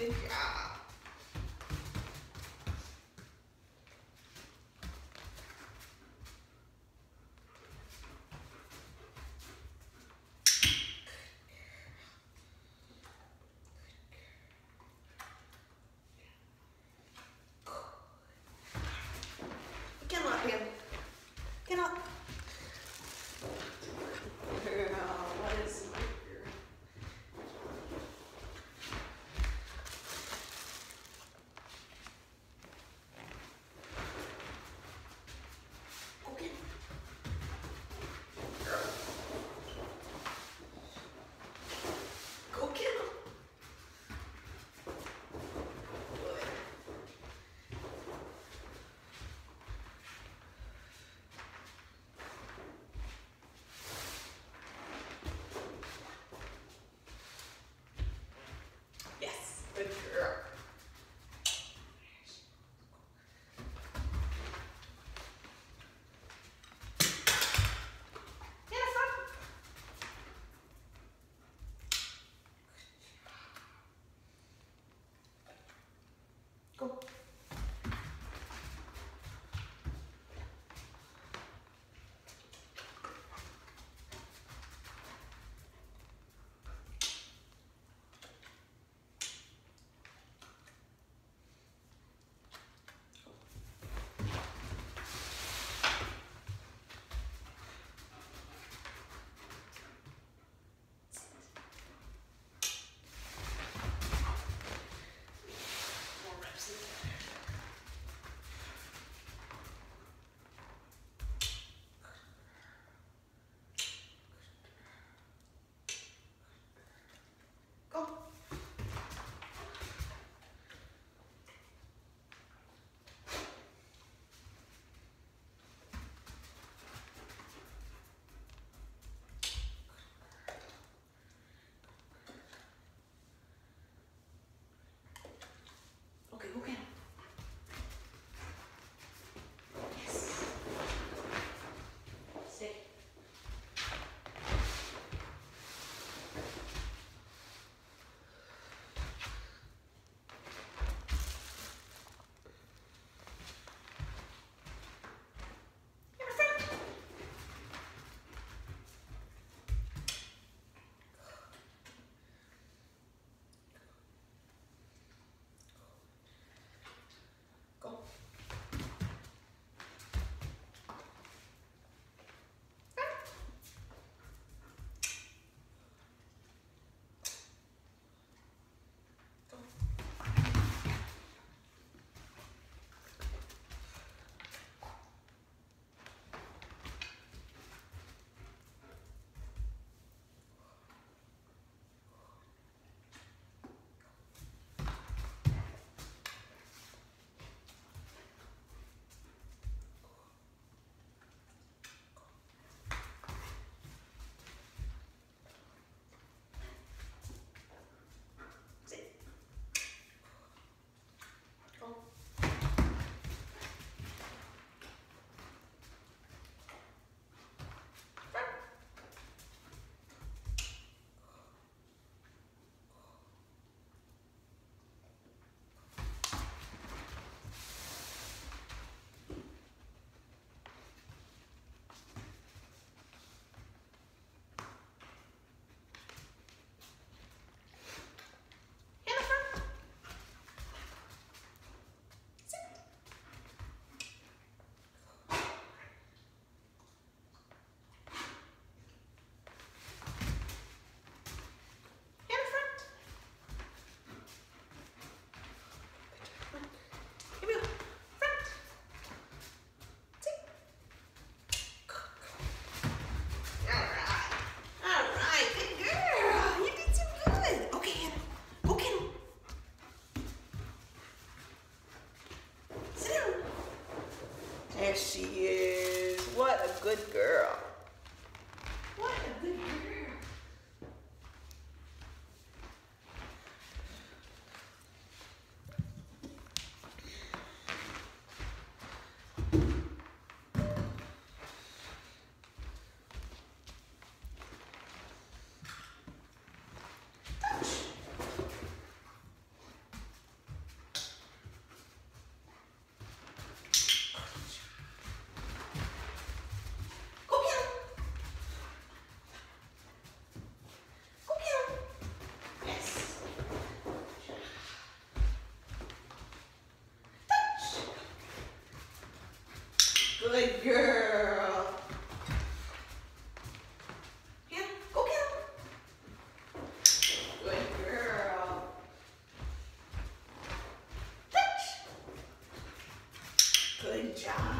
Obrigada. Job.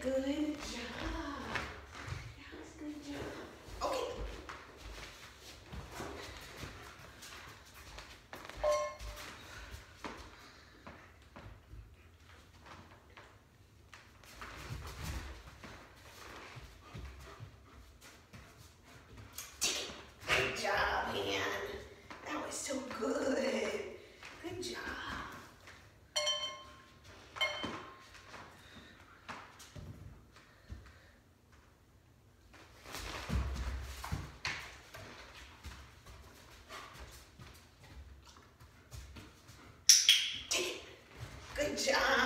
good job. Job.